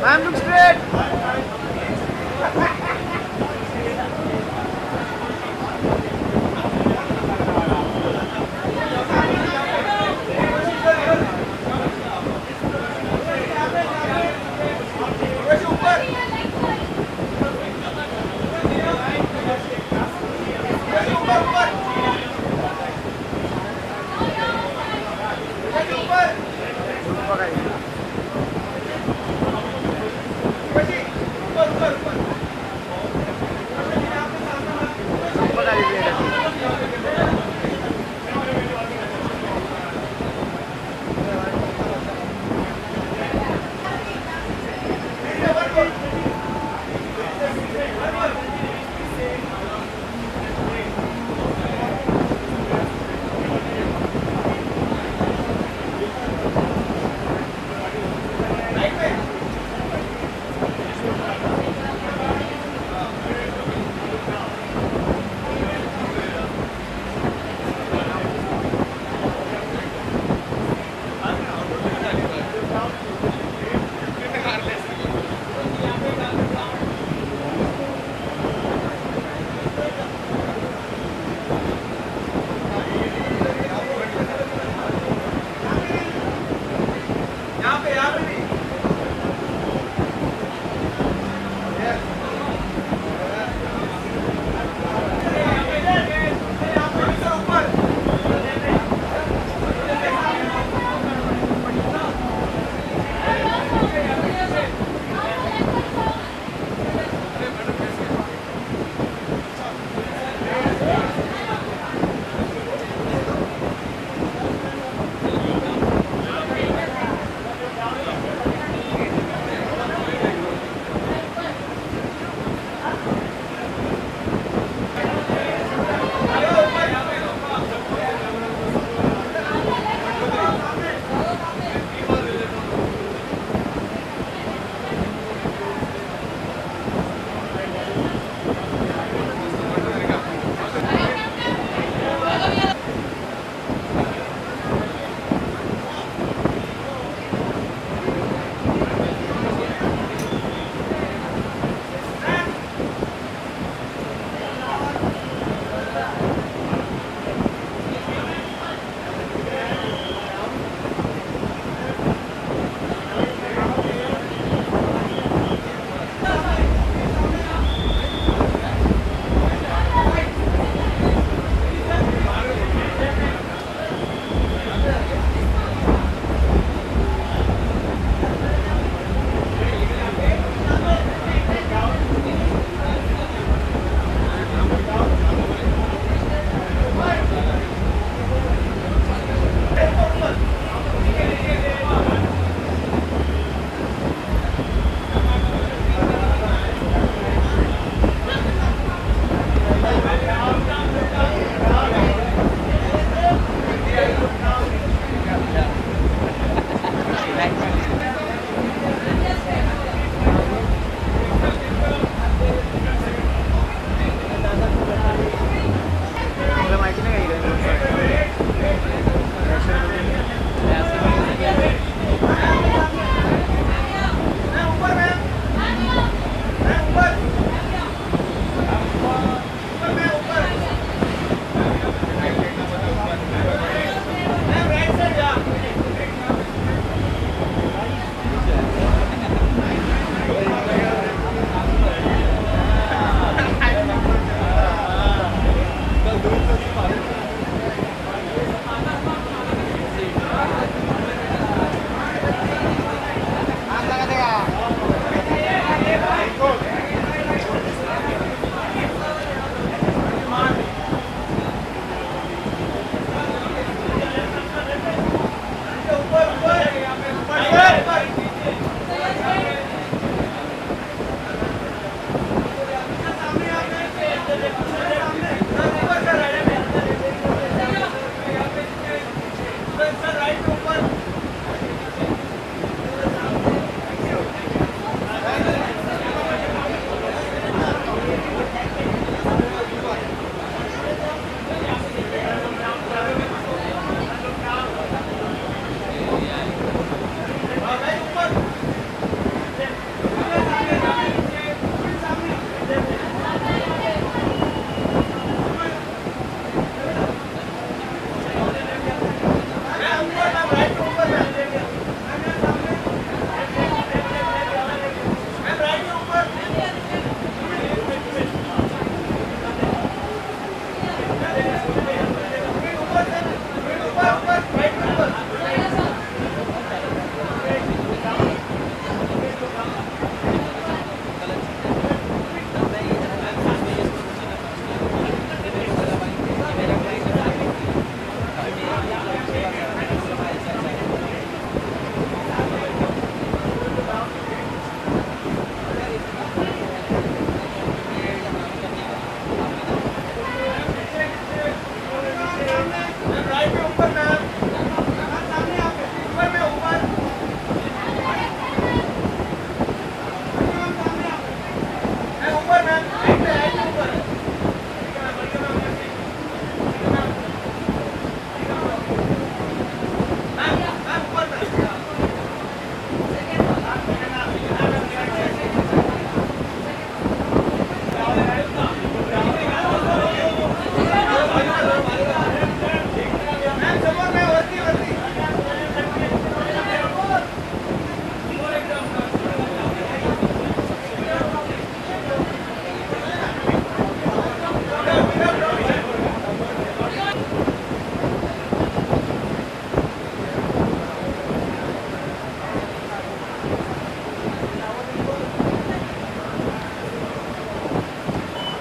Ma'am, look straight.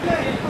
Hey!